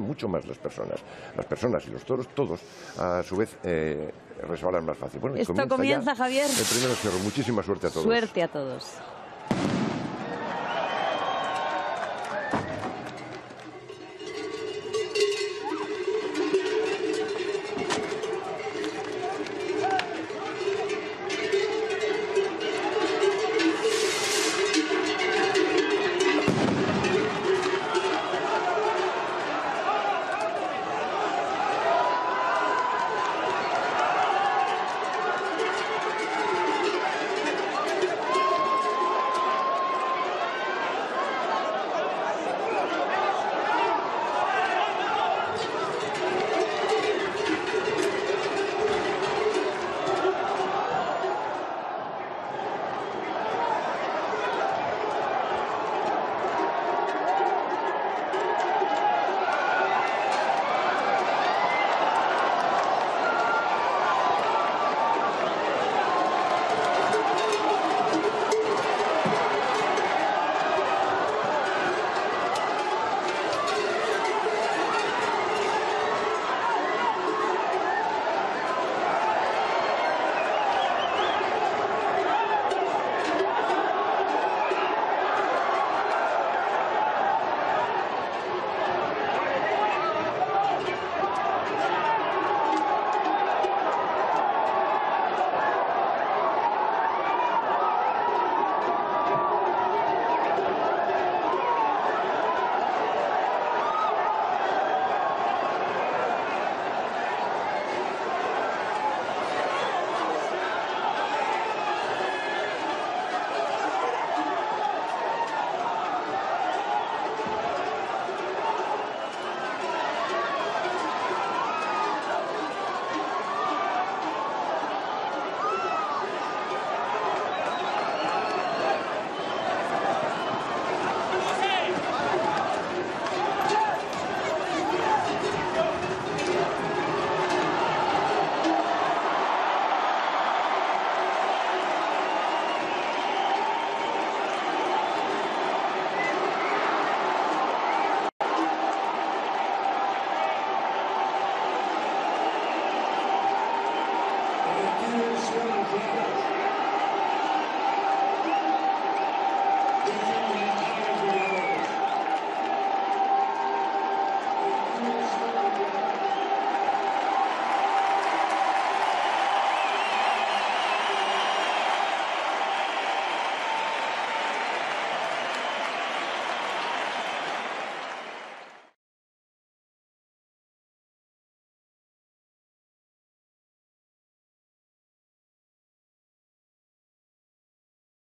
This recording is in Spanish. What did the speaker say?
mucho más las personas. Las personas y los toros, todos, a su vez, eh, resbalan más fácil. Esto comienza, Javier. El primero cierro. Muchísima suerte a todos. Suerte a todos.